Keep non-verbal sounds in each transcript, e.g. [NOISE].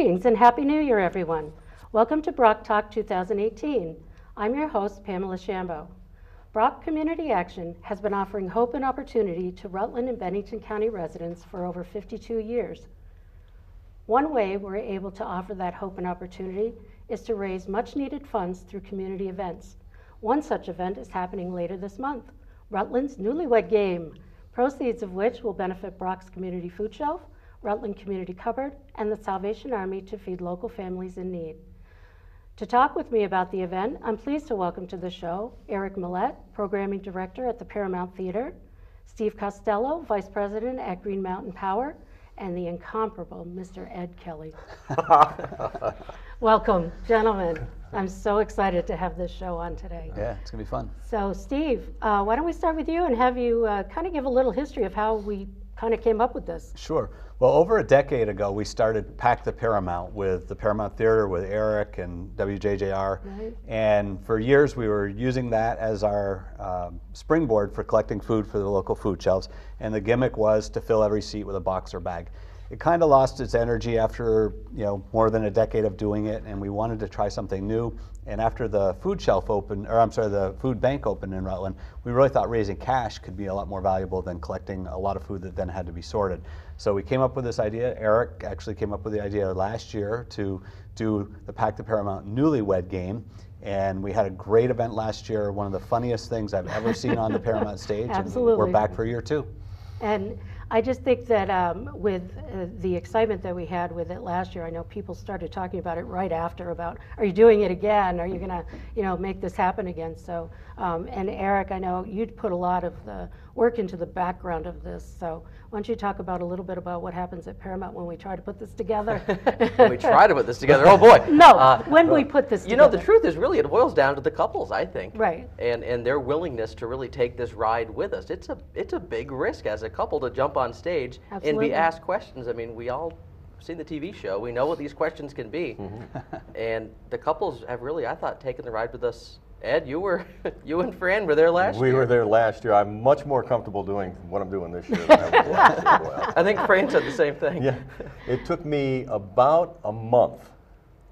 Greetings and Happy New Year, everyone. Welcome to BROC Talk 2018. I'm your host, Pamela Shambo. BROC Community Action has been offering hope and opportunity to Rutland and Bennington County residents for over 52 years. One way we're able to offer that hope and opportunity is to raise much needed funds through community events. One such event is happening later this month Rutland's Newlywed Game, proceeds of which will benefit BROC's Community Food Shelf, Rutland Community Cupboard, and the Salvation Army to feed local families in need. To talk with me about the event, I'm pleased to welcome to the show Eric Mallette, Programming Director at the Paramount Theater, Steve Costello, Vice President at Green Mountain Power, and the incomparable Mr. Ed Kelly. [LAUGHS] Welcome, gentlemen. I'm so excited to have this show on today. Yeah, it's gonna be fun. So, Steve, uh, why don't we start with you and have you uh, kind of give a little history of how we kind of came up with this? Sure. Well, over a decade ago, we started Pack the Paramount with the Paramount Theater with Eric and WJJR. Right. And for years, we were using that as our um, springboard for collecting food for the local food shelves. And the gimmick was to fill every seat with a box or bag. It kind of lost its energy after you know more than a decade of doing it, and we wanted to try something new. And after the food shelf opened, or I'm sorry, the food bank opened in Rutland, we really thought raising cash could be a lot more valuable than collecting a lot of food that then had to be sorted. So we came up with this idea. Eric actually came up with the idea last year to do the Pack the Paramount Newlywed Game. And we had a great event last year, one of the funniest things I've ever seen on the [LAUGHS] Paramount stage. And Absolutely. we're back for year two. And I just think that um, with uh, the excitement that we had with it last year, I know people started talking about it right after about, are you doing it again? Are you going to, you know, make this happen again? So, um, and Eric, I know you'd put a lot of the work into the background of this. So, why don't you talk about a little bit about what happens at Paramount when we try to put this together? [LAUGHS] when we try to put this together. Oh boy. [LAUGHS] No, Uh, when we put this You know, the truth is really it boils down to the couples, I think. Right. And and their willingness to really take this ride with us. It's a it's a big risk as a couple to jump on stage and be asked questions. I mean, we all seen the TV show. We know what these questions can be. and the couples have really, I thought, taken the ride with us. Ed, you were [LAUGHS] you and Fran were there last We year. We were there last year. I'm much more comfortable doing what I'm doing this year than I was last year. [LAUGHS] Well, I think Fran said the same thing. Yeah, [LAUGHS] it took me about a month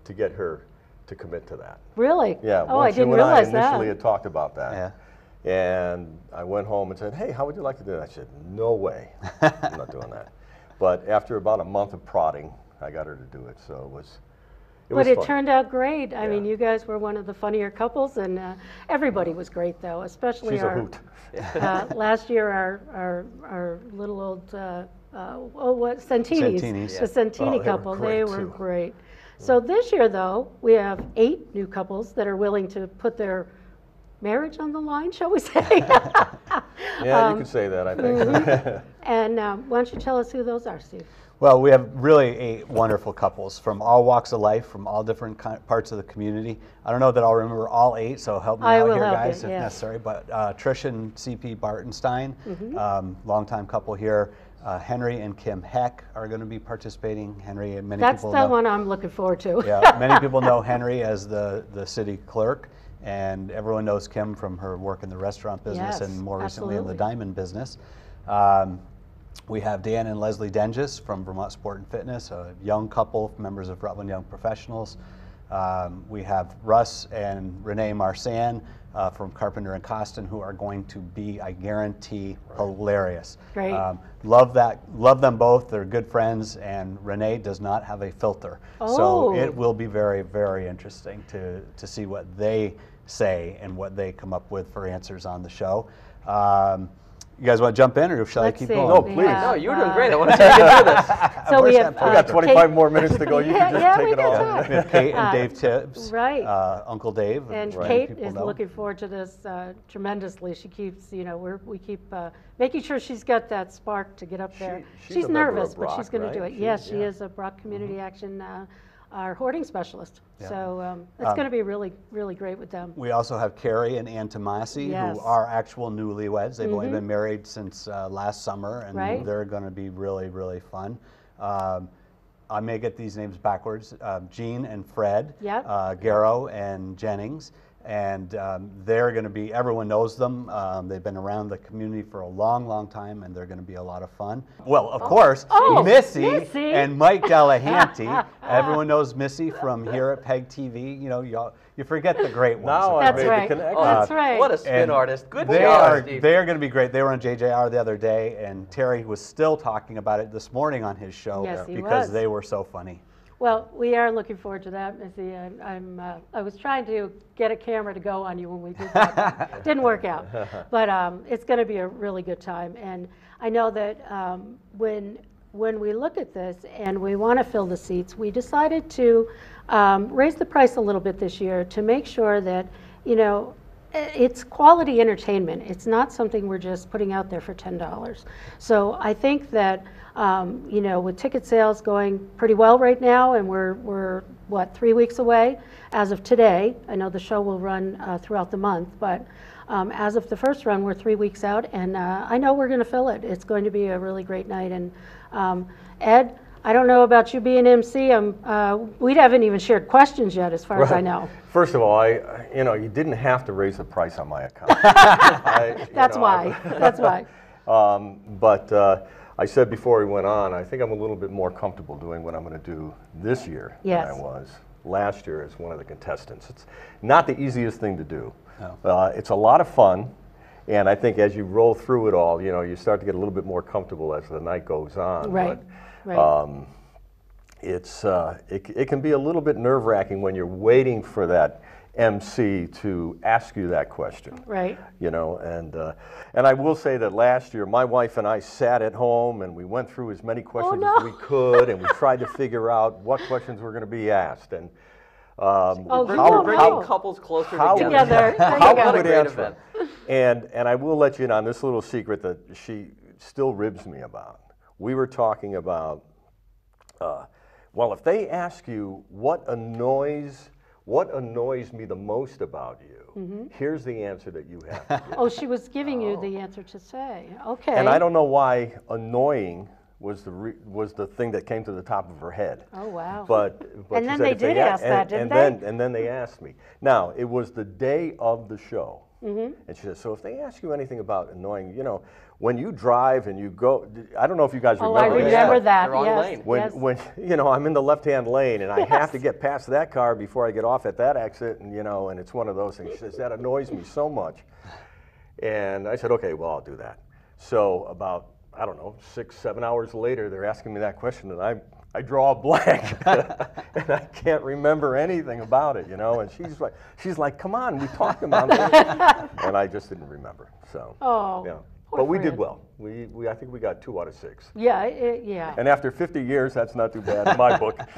to get her to commit to that. Really? Yeah, Oh, I once you didn't and I initially that. had talked about that. Yeah. And I went home and said, hey, how would you like to do that? I said, no way, I'm not doing that. But after about a month of prodding, I got her to do it, so it was, it was But it fun. turned out great. I mean, you guys were one of the funnier couples, and uh, everybody was great, though, especially She's our. uh, [LAUGHS] last year, our our, our little old uh, uh, oh what Santini's, Santini's. the Santini Oh, they were couple, they were great. So this year, though, we have eight new couples that are willing to put their marriage on the line, shall we say? [LAUGHS] Yeah, Um, you [LAUGHS] could say that, I think. and um, why don't you tell us who those are, Steve? Well, we have really eight wonderful couples from all walks of life, from all different parts of the community. I don't know that I'll remember all eight, so help me I out here, guys, you, if yeah. necessary. But uh, Trish and CP Bartenstein, Mm-hmm. um, longtime couple here. Uh, Henry and Kim Heck are going to be participating. Henry and many That's people the know. one I'm looking forward to. Yeah, many [LAUGHS] people know Henry as the, the city clerk, and everyone knows Kim from her work in the restaurant business Yes, and more recently in the diamond business. Um, we have Dan and Leslie Denges from Vermont Sport and Fitness, a young couple, members of Rutland Young Professionals. Um, we have Russ and Renee Marsan uh, from Carpenter and Costin, who are going to be, I guarantee, hilarious. Great. Um, love that, love them both. They're good friends, and Renee does not have a filter, so Oh. it will be very, very interesting to to see what they say and what they come up with for answers on the show. Um, you guys want to jump in, or shall Let's I keep see. going? No, please. have, No, you're doing uh, great. I want to see you get through this. [LAUGHS] So we have. that We uh, got 25 Kate- more minutes to go. You [LAUGHS] Yeah, can just yeah, take it can all. talk. We have Kate and Uh, Dave Tibbs, right. uh, Uncle Dave, And many Kate people is know. looking forward to this uh, tremendously. She keeps, you know, we're, we keep uh, making sure she's got that spark to get up there. She- she's a member of nervous, but she's BROC, going to do it. She- yes, she yeah. Mm-hmm. is a BROC Community Action, uh, our hoarding specialist. Yeah. So um, it's Um, going to be really, really great with them. We also have Carrie and Ann Tomasi, Yes. who are actual newlyweds. They've only Mhm. been married since uh, last summer, and Right. they're going to be really, really fun. Um, I may get these names backwards. Uh, Jean and Fred, Yep. uh, Garrow and Jennings, and um, they're going to be. Everyone knows them. Um, they've been around the community for a long, long time, and they're going to be a lot of fun. Well, of course, Oh, Missy, Missy. and Mike Delahanty. [LAUGHS] Everyone knows Missy from here at PEG TV. You know, y'all you forget the great ones. Now I That's made right. the connection. Oh, That's right. What a spin and artist. Good they job, are, Steve. They are going to be great. They were on JJR the other day, and Terry was still talking about it this morning on his show Yes, he because was. they were so funny. Well, we are looking forward to that, Missy. I'm, I'm uh, I was trying to get a camera to go on you when we did that. Didn't work out. [LAUGHS] But um, it's going to be a really good time. And I know that um, when, when we look at this and we want to fill the seats, we decided to um, raise the price a little bit this year to make sure that, you know, it's quality entertainment. It's not something we're just putting out there for $10. So I think that, um, you know, with ticket sales going pretty well right now, and we're, we're, what, three weeks away as of today. I know the show will run uh, throughout the month, but um, as of the first run, we're three weeks out, and uh, I know we're going to fill it. It's going to be a really great night. And um, Ed, I don't know about you being MC. Um, uh, we haven't even shared questions yet, as far as I know. First of all, I, you know, you didn't have to raise the price on my account. [LAUGHS] I- [LAUGHS] That's know, why. [LAUGHS] That's why. Um, But uh, I said before we went on, I think I'm a little bit more comfortable doing what I'm going to do this year Yes. than I was last year as one of the contestants. It's not the easiest thing to do. Uh, It's a lot of fun, and I think as you roll through it all, you know, you start to get a little bit more comfortable as the night goes on. Right. But, Right. um, it's uh, it, it can be a little bit nerve wracking when you're waiting for that MC to ask you that question. Right. You know, and uh, and I will say that last year my wife and I sat at home and we went through as many questions Oh, no. as we could and we tried to figure out what questions were going to be asked and. Um, Oh, Bring- you how- don't bringing know. couples closer How- together. Together. There how go. What a would great answer And, and I will let you in on this little secret that she still ribs me about. We were talking about, uh, well, if they ask you what annoys, what annoys me the most about you, Mm-hmm. here's the answer that you have. [LAUGHS] Oh, she was giving you the answer to say. Okay. And I don't know why annoying was the, re- was the thing that came to the top of her head. Oh, wow. But, but And she then they they did a- ask and- that, didn't and they? Then, and then they asked me. Now, it was the day of the show. Mm-hmm. And she said, so if they ask you anything about annoying, you know, when you drive and you go, I don't know if you guys remember. Oh, remember I this. remember Yeah, that. yes. lane. When, yes. when, [LAUGHS] you know, I'm in the left-hand lane and I have to get past that car before I get off at that exit and, you know, and it's one of those things. She says, that annoys me so much. And I said, okay, well, I'll do that. So about, I don't know, six, seven hours later, they're asking me that question and I, I draw a blank [LAUGHS] [LAUGHS] and I can't remember anything about it, you know, and she's like, she's like, come on, we talked about it, [LAUGHS] and I just didn't remember, so. Oh, Yeah, poor but we did well. We, we, I think we got two out of six. Yeah, it, yeah. And after 50 years, that's not too bad in my book. [LAUGHS]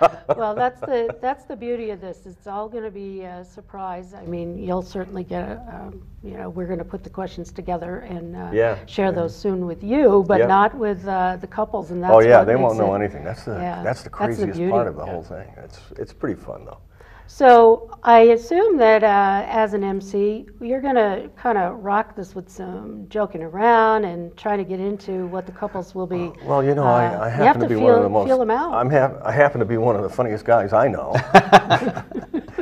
[LAUGHS] Well, that's the, that's the beauty of this. It's all going to be a surprise. I mean, you'll certainly get, a, um, you know, we're going to put the questions together and uh, Yeah, share those soon with you, but Yeah. not with uh, the couples. And that's oh yeah, they won't know it- anything. That's the Yeah, that's the that's the craziest part of the Yeah. whole thing. It's it's pretty fun though. So I assume that uh, as an MC, you're going to kind of rock this with some joking around and try to get into what the couples will be. Well, you know, uh, I, I happen have to be feel, one of the most. Feel them out. I'm I happen to be one of the funniest guys I know. [LAUGHS]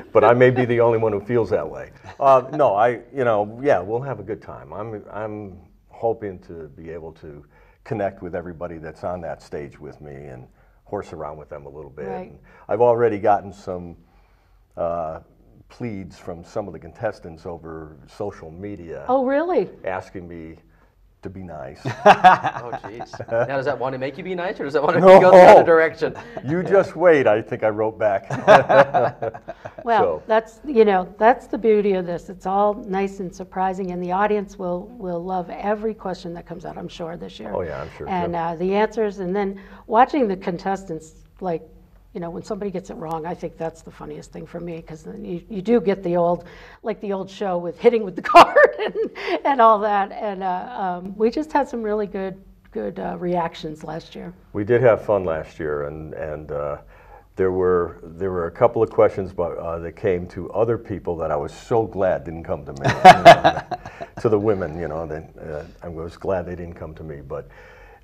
[LAUGHS] but I may be the only one who feels that way. Uh, no, I you know yeah, we'll have a good time. I'm I'm hoping to be able to connect with everybody that's on that stage with me and horse around with them a little bit. Right. And I've already gotten some. Uh, pleads from some of the contestants over social media oh, really? asking me to be nice. [LAUGHS] Oh, jeez. Now, does that want to make you be nice, or does that want to No. go the other direction? [LAUGHS] you just wait, I think I wrote back. [LAUGHS] Well, So- that's, you know, that's the beauty of this. It's all nice and surprising, and the audience will, will love every question that comes out, I'm sure, this year. Oh, yeah, I'm sure, And uh, the answers, and then watching the contestants, like, you know, when somebody gets it wrong, I think that's the funniest thing for me, because then you, you do get the old, like the old show with hitting with the [LAUGHS] card and, and all that. And uh, um, we just had some really good, good uh, reactions last year. we did have fun last year, and, and uh, there, were, there were a couple of questions but, uh, that came to other people that I was so glad didn't come to me. you know, [LAUGHS] to the women, you know, that, uh, I was glad they didn't come to me. But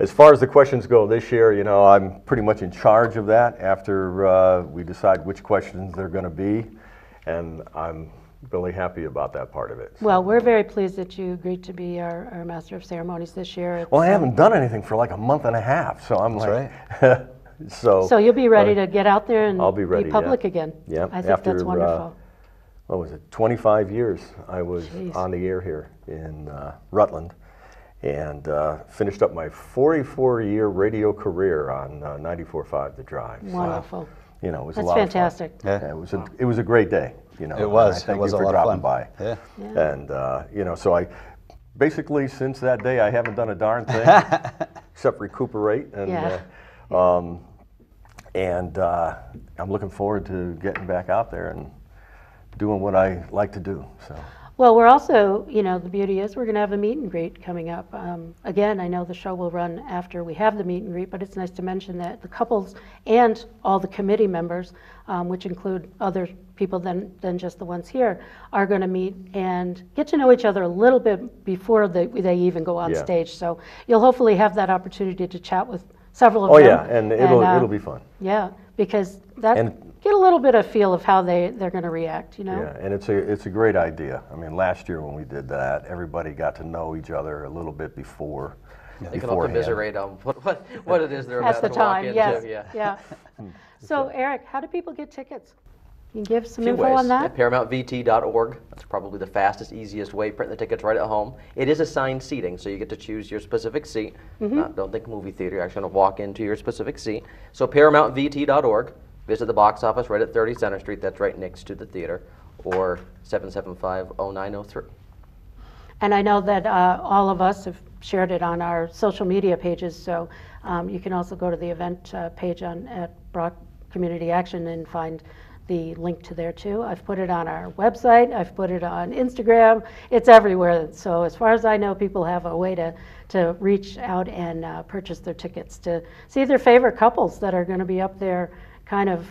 as far as the questions go this year, you know, I'm pretty much in charge of that after uh, we decide which questions they're going to be. And I'm really happy about that part of it. Well, we're very pleased that you agreed to be our, our Master of Ceremonies this year. It's, Well, I um, haven't done anything for like a month and a half, so I'm That's like, [LAUGHS] so. So you'll be ready but- to get out there and I'll be ready, yeah. public again. Yeah, I think that's after, uh, wonderful. what was it, 25 years I was Jeez. on the air here in uh, Rutland and uh, finished up my 44-year radio career on uh, 94.5 The Drive. So, Wonderful. you know, it was That's a lot fantastic. of fun. Yeah. it, was a, it was a great day, you know. It was. Thank it was you a for lot of dropping fun. by. Yeah. Yeah. And, uh, you know, so I basically, since that day, I haven't done a darn thing [LAUGHS] except recuperate. And, Yeah. uh, um, and uh, I'm looking forward to getting back out there and doing what I like to do. So, Well, we're also, you know, the beauty is we're going to have a meet and greet coming up. Um, again, I know the show will run after we have the meet and greet, but it's nice to mention that the couples and all the committee members, um, which include other people than, than just the ones here, are going to meet and get to know each other a little bit before they, they even go on Yeah. stage. So you'll hopefully have that opportunity to chat with several of them. oh them. yeah, and it'll uh, it'll be fun. Yeah, because that And- get a little bit of feel of how they, they're going to react, you know? Yeah, and it's a it's a great idea. I mean, last year when we did that, everybody got to know each other a little bit before. They can all beforehand. commiserate on what, what, what it is they're At about the to walk time, into. yes, Yeah. yeah. [LAUGHS] So Eric, how do people get tickets? Can you give some Few info ways. on that? At ParamountVT.org. That's probably the fastest, easiest way. Print the tickets right at home. It is assigned seating, so you get to choose your specific seat. Mm-hmm. Uh, don't think movie theater. You're actually going to walk into your specific seat. So ParamountVT.org. Visit the box office right at 30 Center Street. That's right next to the theater. Or 775-0903. And I know that uh, all of us have shared it on our social media pages, so um, you can also go to the event uh, page on, at BROC Community Action and find the link to there too. I've put it on our website, I've put it on Instagram, it's everywhere. So as far as I know, people have a way to, to reach out and uh, purchase their tickets to see their favorite couples that are going to be up there kind of,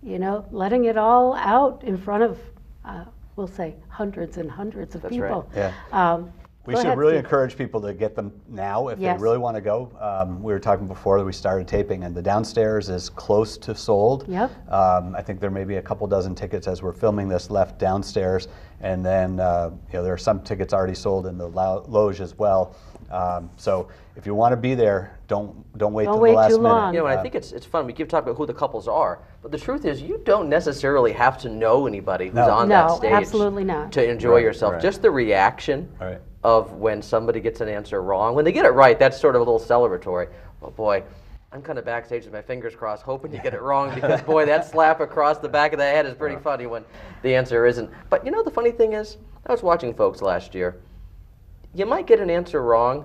you know, letting it all out in front of, uh, we'll say, hundreds and hundreds of That's right. people. Yeah. Um, We should ahead, really Steve. encourage people to get them now if Yes. they really want to go. Um, we were talking before that we started taping, and the downstairs is close to sold. Yep. Um, I think there may be a couple dozen tickets as we're filming this left downstairs, and then uh, you know there are some tickets already sold in the lo- loge as well. Um, so if you want to be there, don't don't wait Don't till wait the last too minute. long. You know, and I think it's, it's fun. We keep talking about who the couples are, but the truth is, you don't necessarily have to know anybody who's No. on that stage. absolutely not. To enjoy Right, yourself. right. Just the reaction Right. of when somebody gets an answer wrong. When they get it right, that's sort of a little celebratory. Oh boy, I'm kind of backstage with my fingers crossed, hoping you get it wrong [LAUGHS] because boy, that slap across the back of the head is pretty funny when the answer isn't. But you know, the funny thing is, I was watching folks last year. You might get an answer wrong,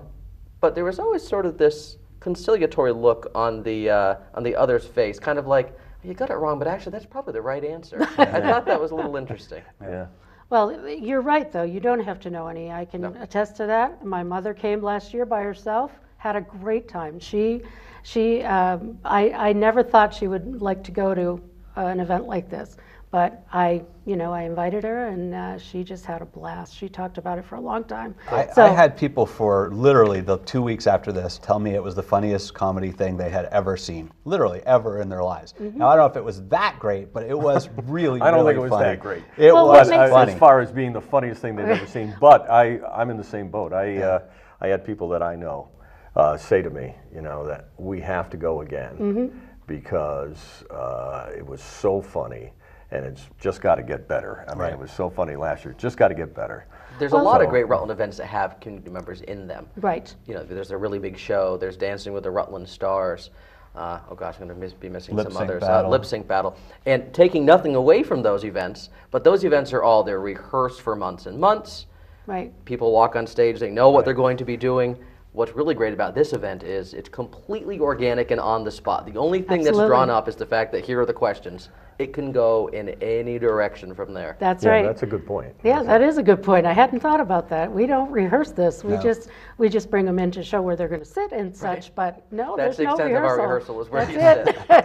but there was always sort of this conciliatory look on the uh, on the other's face, kind of like you got it wrong, but actually that's probably the right answer. [LAUGHS] I thought that was a little interesting. Yeah. Well, you're right, though. You don't have to know any. I can No. attest to that. My mother came last year by herself, had a great time. She, she, um, I, I never thought she would like to go to uh, an event like this, but I, you know, I invited her, and uh, she just had a blast. She talked about it for a long time. I, So- I had people for literally the two weeks after this tell me it was the funniest comedy thing they had ever seen, literally ever in their lives. Mm-hmm. Now I don't know if it was that great, but it was [LAUGHS] really. I don't really think it was funny. that great. It Well, was makes I- funny. As far as being the funniest thing they've ever seen, but I, I'm in the same boat. I, uh, I had people that I know uh, say to me, you know, that we have to go again because uh, it was so funny and it's just got to get better. I mean, Right. it was so funny last year. Just got to get better. There's a lot of great Rutland events that have community members in them. Right. You know, there's a really big show. There's Dancing with the Rutland Stars. Uh, oh gosh, I'm going to miss, be missing Lip some sync others. battle. Uh, lip sync battle, and taking nothing away from those events, but those events are all they're rehearsed for months and months. Right. People walk on stage, they know what they're going to be doing. What's really great about this event is it's completely organic and on the spot. The only thing that's drawn up is the fact that here are the questions. It can go in any direction from there. That's yeah, right. that's a good point. Yeah, that is a good point. I hadn't thought about that. We don't rehearse this. We No. just we just bring them in to show where they're going to sit and such. But no, That's there's the no extent of our rehearsal. rehearsal is where That's you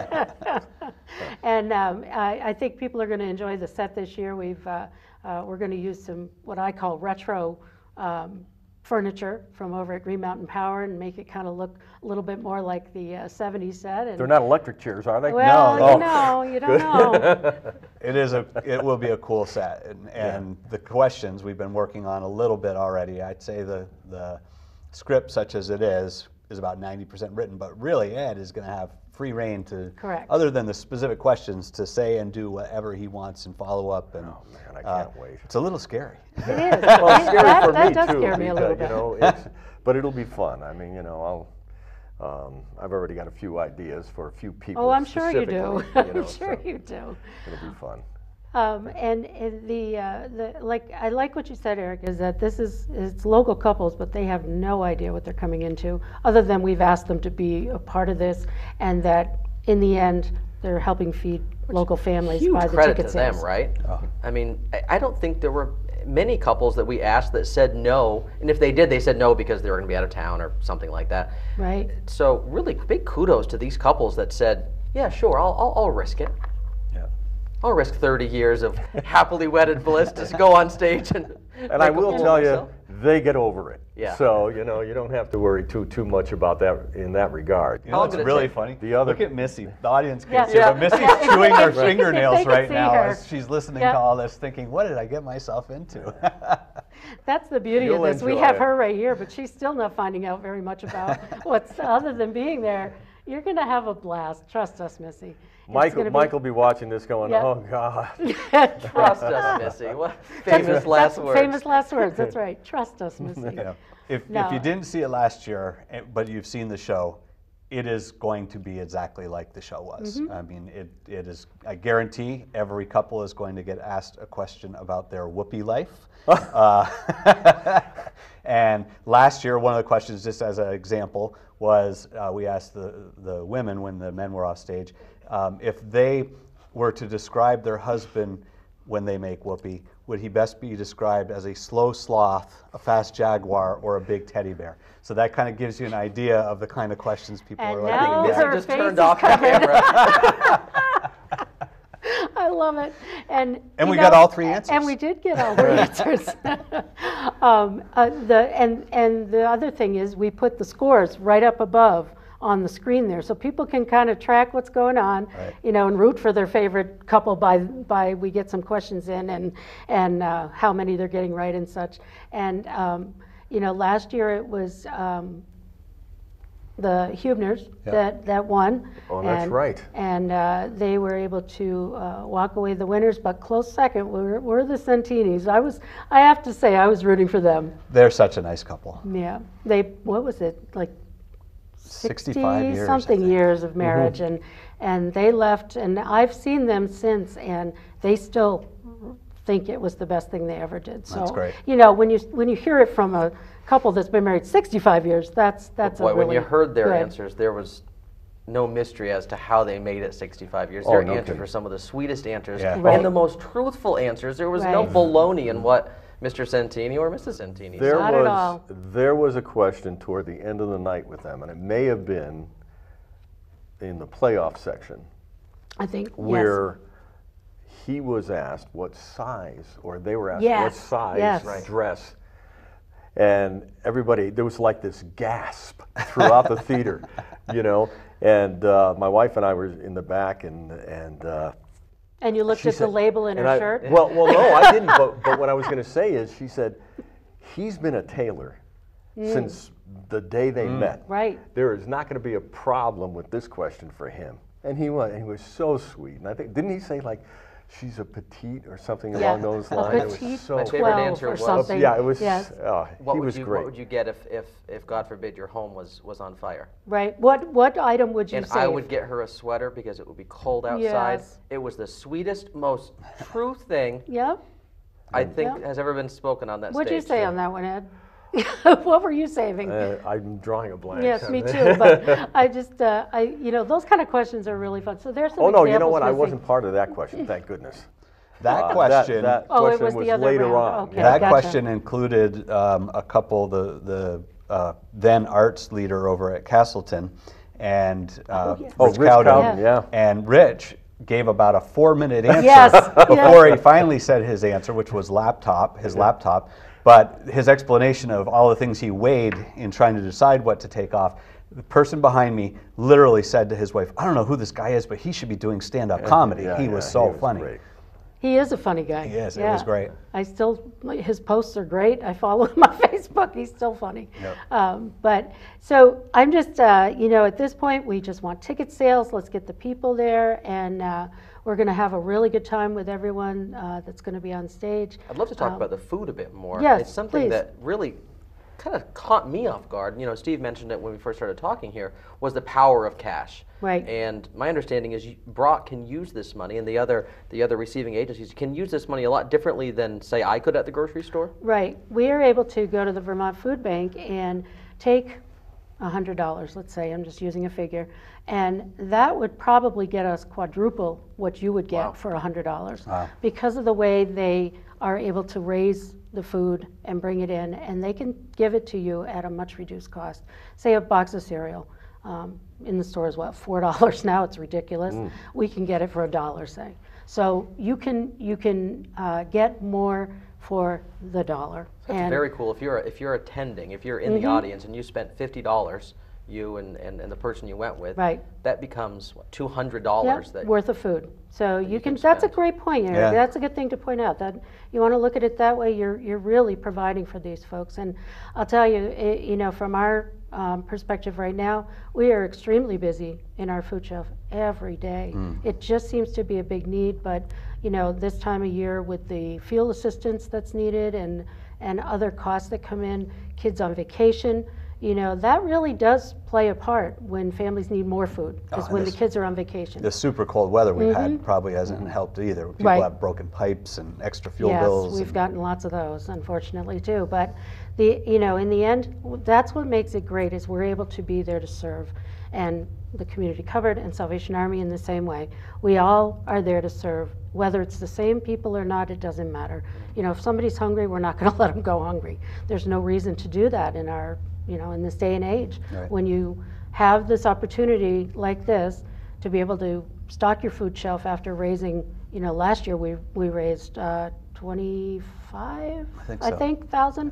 it. [LAUGHS] and um, I, I think people are going to enjoy the set this year. We've uh, uh, we're going to use some what I call retro. Um, furniture from over at Green Mountain Power and make it kind of look a little bit more like the uh, 70s set and They're not electric chairs, are they? well, No. you know, you don't [LAUGHS] know. It is a, it will be a cool set, and, and the questions we've been working on a little bit already. I'd say the the script, such as it is, is about ninety percent written, but really Ed is going to have free reign to, Correct. other than the specific questions, to say and do whatever he wants and follow up. And Oh, man, I uh, can't wait. It's a little scary. It is. [LAUGHS] Well, it's scary that, for that me does too, scare me a little bit. you know, it's, but it'll be fun. I mean, you know, I'll, um, I've already got a few ideas for a few people. oh, I'm sure you do. specifically, [LAUGHS] I'm sure so you do. It'll be fun. Um, and, and the, uh, the, like, I like what you said, Eric, is that this is, it's local couples, but they have no idea what they're coming into, other than we've asked them to be a part of this, and that in the end, they're helping feed local families Huge by the credit ticket to them, sales. right? I mean, I, I don't think there were many couples that we asked that said no, and if they did, they said no because they were going to be out of town or something like that. Right? So really, big kudos to these couples that said, "Yeah, sure, I'll, I'll, I'll risk it. Yeah. I'll risk 30 years of happily wedded bliss to go on stage and." And I will fool of tell you, they get over it. Yeah. So, you know, you don't have to worry too, too much about that in that regard. You How know long what's really take? funny? The other- Look at Missy. The audience can't see, her, but Yeah. Missy's Yeah, [LAUGHS] chewing her could see- if they fingernails right now her. as she's listening Yeah. to all this, thinking, "What did I get myself into?" [LAUGHS] That's the beauty You'll of this. We have it. her right here, but she's still not finding out very much about [LAUGHS] what's other than being there. You're going to have a blast. Trust us, Missy. It's Michael, be- Mike will be watching this going, Yeah. oh, God. [LAUGHS] Trust us, [LAUGHS] Missy. What famous last That's words. Famous last words. That's [LAUGHS] right. Trust us, Missy. Yeah. If, if you didn't see it last year, eh, but you've seen the show, it is going to be exactly like the show was. Mm-hmm. I mean, it, it is, I guarantee every couple is going to get asked a question about their whoopee life. [LAUGHS] uh, [LAUGHS] and last year, one of the questions, just as an example, was uh, we asked the, the women when the men were off stage um, if they were to describe their husband when they make whoopee, would he best be described as a slow sloth, a fast jaguar, or a big teddy bear? So that kind of gives you an idea of the kind of questions people And are now looking Missy at. her just face turned is off the camera. [LAUGHS] I love it. And And we know, got all three answers. And we did get all three answers. [LAUGHS] um, uh, the and and the other thing is we put the scores right up above on the screen there, so people can kind of track what's going on, Right. you know, and root for their favorite couple by by we get some questions in and and uh, how many they're getting right and such. And um, you know, last year it was. Um, the Hubners Yeah. that, that won. Oh, that's and- right. And uh, they were able to uh, walk away the winners, but close second were, were the Santinis. I was, I have to say, I was rooting for them. They're such a nice couple. Yeah, they, what was it, like 65 years. Something years of mm-hmm. marriage, and and they left, and I've seen them since, and they still think it was the best thing they ever did. So That's great. you know, when you when you hear it from a couple that's been married 65 years, that's that's a Boy, when you heard their good. answers, there was no mystery as to how they made it 65 years. Oh, Their no answers kidding. were some of the sweetest answers Yeah. Right. and the most truthful answers. There was no baloney in mm-hmm. what Mr. Santini or Mrs. Santini There said. Not at was all. there was a question toward the end of the night with them, and it may have been in the playoff section I think yes. where he was asked what size, or they were asked what size yes. Dress, and everybody there was like this gasp throughout the theater, [LAUGHS] you know. And uh, my wife and I were in the back, and and. Uh, And you looked she at the label in her I- shirt. Well, well, no, I didn't. But, [LAUGHS] but what I was going to say is, she said, he's been a tailor since the day they met. Mm. Right. There is not going to be a problem with this question for him. And he was, he was so sweet. And I think, didn't he say like, she's a petite or something Yeah, along those a lines? It was petite so My favorite 12 answer or was- something. Yeah, it was. Yes. Oh, What he would was you great. What would you get if, if, if God forbid your home was, was on fire? Right. What what item would you and save? I would get her a sweater because it would be cold outside. Yes. It was the sweetest, most true thing Yep. I think Yeah. has ever been spoken on that What'd you stage. say on that one, Ed? [LAUGHS] what were you saving? Uh, I'm drawing a blank. yes, me [LAUGHS] too. But I just, uh, I, you know, those kind of questions are really fun. So there's some Oh, no, you know examples what? I wasn't part of that question, thank goodness. That Uh, question. That, Oh, it question was the was other later round. on. Okay. That gotcha. question included um, a couple, the, the uh, then arts leader over at Castleton and uh, yes. Oh, Rich Rich Cowden. Cowden, yeah. And Rich gave about a four minute [LAUGHS] answer Yes, before he finally said his answer, which was laptop, his laptop. But his explanation of all the things he weighed in trying to decide what to take off, the person behind me literally said to his wife, I don't know who this guy is, but he should be doing stand up comedy. Yeah, he yeah, was so he funny. great. He is a funny guy. He is. It was great. I still, his posts are great. I follow him [LAUGHS] on Facebook. He's still funny. Yep. Um, but so I'm just, uh, you know, at this point, we just want ticket sales. Let's get the people there, and uh, we're going to have a really good time with everyone uh, that's going to be on stage. I'd love to talk Um, about the food a bit more. yes, it's something please. that really kind of caught me off guard. You know, Steve mentioned it when we first started talking here. Was the power of cash. Right. And my understanding is BROC can use this money, and the other the other receiving agencies can use this money a lot differently than say I could at the grocery store. Right. We are able to go to the Vermont Food Bank and take $100, let's say, I'm just using a figure, and that would probably get us quadruple what you would get Wow. for $100 Wow. because of the way they are able to raise the food and bring it in, and they can give it to you at a much reduced cost. Say a box of cereal. Um, in the store is what four dollars [LAUGHS] now. It's ridiculous. We can get it for a dollar, say. So you can you can uh, get more for the dollar. That's very cool. If you're if you're attending, if you're in Mm-hmm. the audience and you spent fifty dollars, you and, and, and the person you went with, Right. that becomes what, two hundred Yeah, dollars that worth of food. So you you can, can that's a great point, you know, Yeah. that's a good thing to point out, that you want to look at it that way, you're, you're really providing for these folks. And I'll tell you, i you know, from our um, perspective right now, we are extremely busy in our food shelf every day. It just seems to be a big need, but, you know, this time of year with the field assistance that's needed and, and other costs that come in, kids on vacation, you know, that really does play a part when families need more food, is Oh, when the kids are on vacation. The super cold weather we've had probably hasn't helped either. People Mm-hmm. Right. have broken pipes and extra fuel yes, bills. we've and- gotten lots of those, unfortunately, too. But the, you know, in the end, that's what makes it great is we're able to be there to serve, and the Community Cupboard and Salvation Army in the same way. We all are there to serve, whether it's the same people or not. It doesn't matter. You know, if somebody's hungry, we're not going [LAUGHS] to let them go hungry. There's no reason to do that in our, you know, in this day and age Right. when you have this opportunity like this to be able to stock your food shelf after raising, you know, last year we, we raised uh, 25, I think I think, thousand,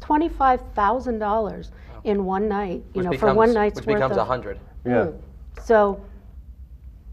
$25,000 in one night, you which know, becomes, for one night's which worth becomes a of. hundred. Yeah. Mm. So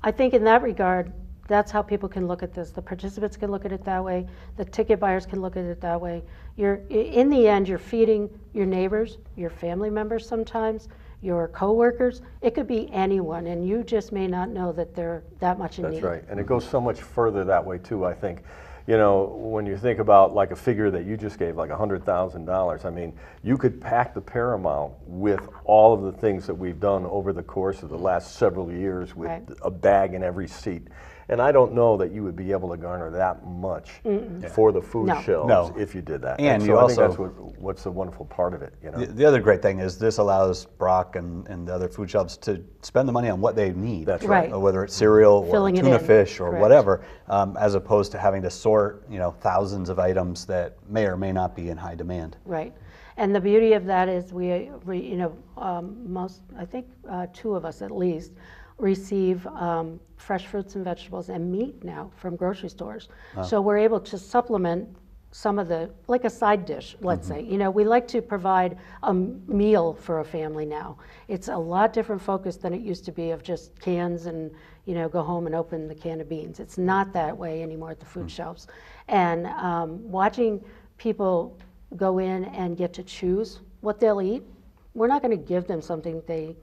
I think in that regard, that's how people can look at this. The participants can look at it that way. The ticket buyers can look at it that way. You're, in the end, you're feeding your neighbors, your family members sometimes, your coworkers. It could be anyone, and you just may not know that they're that much in need. That's right, and it goes so much further that way too, I think. You know, when you think about like a figure that you just gave, like hundred thousand dollars, I mean, you could pack the Paramount with all of the things that we've done over the course of the last several years with Right. a bag in every seat. And I don't know that you would be able to garner that much for the food No. shelves No. if you did that. And so you I think also- that's what, what's the wonderful part of it, you know? The, the other great thing is this allows BROC and, and the other food shops to spend the money on what they need. That's right. Uh, Whether it's cereal Filling or tuna fish or Correct. whatever, um, as opposed to having to sort, you know, thousands of items that may or may not be in high demand. Right. And the beauty of that is we, we you know, um, most, I think uh, two of us at least, receive um, fresh fruits and vegetables and meat now from grocery stores. So we're able to supplement some of the, like a side dish, let's say. You know, we like to provide a meal for a family now. It's a lot different focus than it used to be of just cans and, you know, go home and open the can of beans. It's not that way anymore at the food shelves. And um, watching people go in and get to choose what they'll eat, we're not going to give them something they,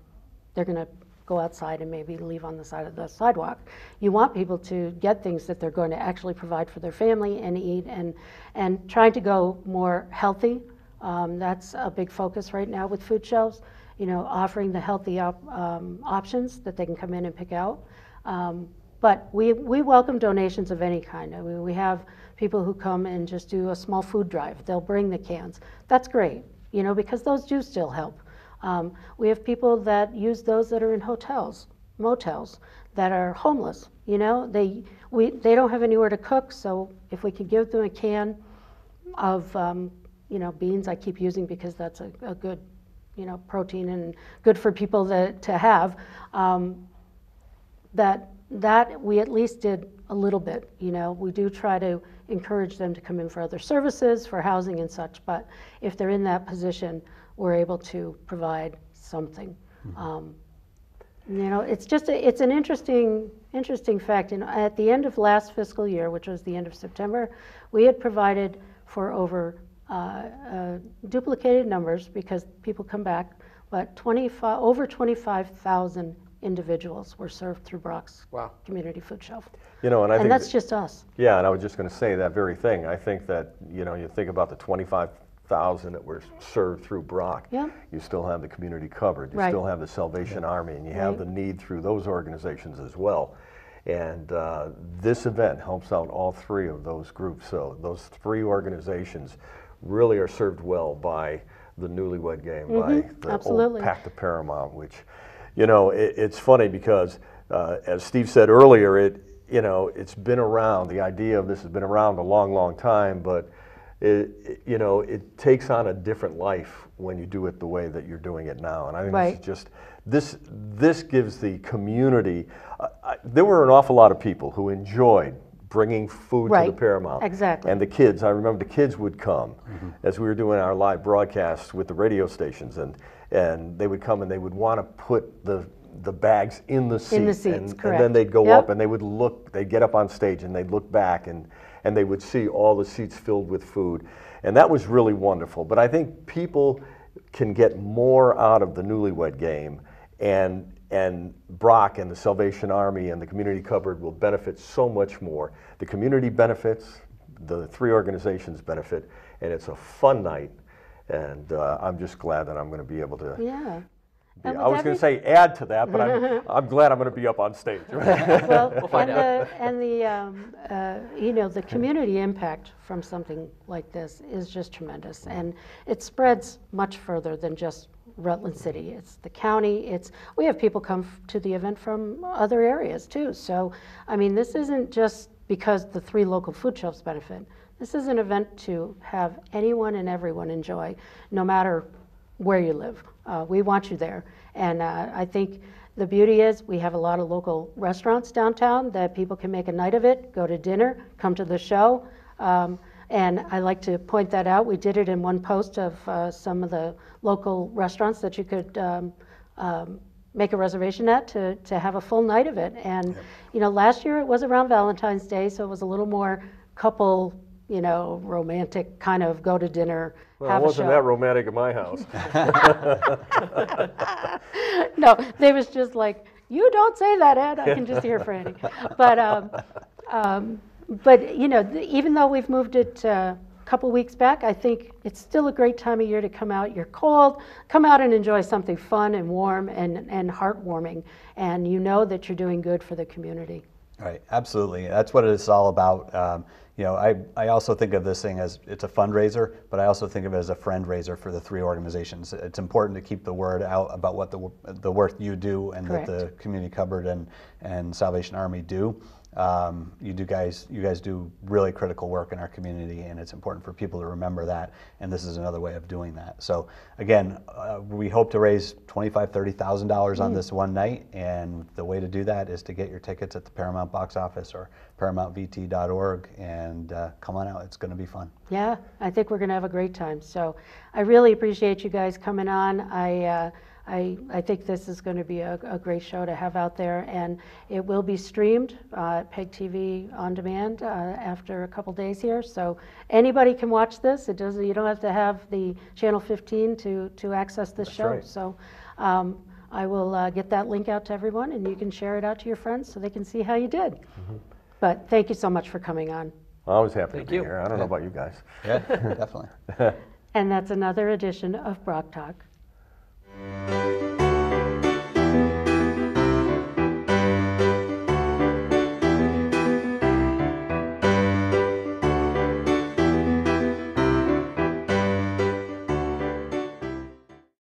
they're going to go outside and maybe leave on the side of the sidewalk. You want people to get things that they're going to actually provide for their family and eat and, and trying to go more healthy. Um, that's a big focus right now with food shelves, you know, offering the healthy op, um, options that they can come in and pick out. Um, but we, we welcome donations of any kind. I mean, we have people who come and just do a small food drive. They'll bring the cans. That's great, you know, because those do still help. Um, we have people that use those that are in hotels, motels, that are homeless. You know, they we they don't have anywhere to cook, so if we could give them a can of um, you know beans, I keep using because that's a, a good you know protein and good for people to, to have. Um, that that we at least did a little bit. You know, we do try to encourage them to come in for other services, for housing and such. But if they're in that position, we're able to provide something. Um, You know, it's just, a- it's an interesting, interesting fact. And at the end of last fiscal year, which was the end of September, we had provided for over uh, uh, duplicated numbers because people come back, but 25, over 25,000 individuals were served through BROC's Wow. Community Food Shelf. You know, and I And think. that's that- just us. Yeah, and I was just going to say that very thing. I think that, you know, you think about the 25,000 that were served through BROC. Yeah. You still have the Community Cupboard. You Right. still have the Salvation Army, and you have Right. the need through those organizations as well. And uh, this event helps out all three of those groups. So those three organizations really are served well by the newlywed game, by the absolutely. old Pack the Paramount, which, you know, it, it's funny because, uh, as Steve said earlier, it, you know, it's been around. The idea of this has been around a long, long time, but it, it- you know, it takes on a different life when you do it the way that you're doing it now. And I think this Right. is just this. This gives the community. Uh, I, there were an awful lot of people who enjoyed bringing food to the Paramount. Exactly. And the kids, I remember the kids would come as we were doing our live broadcasts with the radio stations, and and they would come and they would want to put the the bags in the seat, In the seats, and, and then they'd go Yep. up and they would look, they'd get up on stage and they'd look back and and they would see all the seats filled with food, and that was really wonderful. But I think people can get more out of the newlywed game, and and BROC and the Salvation Army and the Community Cupboard will benefit so much more. The community benefits, the three organizations benefit, and it's a fun night. And uh, I'm just glad that I'm going to be able to. Yeah. Be- I was going to say add to that, but I'm, [LAUGHS] I'm glad I'm going to be up on stage. Well, [LAUGHS] find and the, [LAUGHS] and the, um, uh, you know, the community impact from something like this is just tremendous. And it spreads much further than just Rutland City. It's the county, it's, we have people come f- to the event from other areas too. So, I mean, this isn't just because the three local food shelves benefit. This is an event to have anyone and everyone enjoy, no matter where you live. Uh, we want you there. And uh, I think the beauty is we have a lot of local restaurants downtown that people can make a night of it, go to dinner, come to the show. Um, and I like to point that out. We did it in one post of uh, some of the local restaurants that you could um, um, make a reservation at to, to have a full night of it. And, you know, last year it was around Valentine's Day, so it was a little more couple, you know, romantic kind of go to dinner, Well, it wasn't that romantic in my house. [LAUGHS] [LAUGHS] no, they was just like, you don't say that, Ed. I can just hear Franny. But, um, um, but you know, even though we've moved it uh, a couple weeks back, I think it's still a great time of year to come out. You're cold, come out and enjoy something fun and warm and, and heartwarming, and you know that you're doing good for the community. Right, absolutely. That's what it's all about. Um, you know, I, I also think of this thing as it's a fundraiser, but I also think of it as a friend raiser for the three organizations. It's important to keep the word out about what the, the work you do and Correct. that the Community Cupboard and, and Salvation Army do. Um, you do guys, you guys do really critical work in our community, and it's important for people to remember that. And this is another way of doing that. So again, uh, we hope to raise twenty-five, thirty thousand dollars on this one night, and the way to do that is to get your tickets at the Paramount box office or ParamountVT.org, and uh, come on out. It's going to be fun. Yeah, I think we're going to have a great time. So I really appreciate you guys coming on. I, uh, I, I think this is going to be a, a great show to have out there, and it will be streamed uh, at PEG TV on demand uh, after a couple days here. So anybody can watch this. It doesn't. You don't have to have the channel 15 to to access this show. right. So. Um, I will uh, get that link out to everyone, and you can share it out to your friends so they can see how you did. But thank you so much for coming on. I was happy Thank to be you. here. I don't know about you guys. Yeah, [LAUGHS] definitely. [LAUGHS] And that's another edition of BROC Talk. Música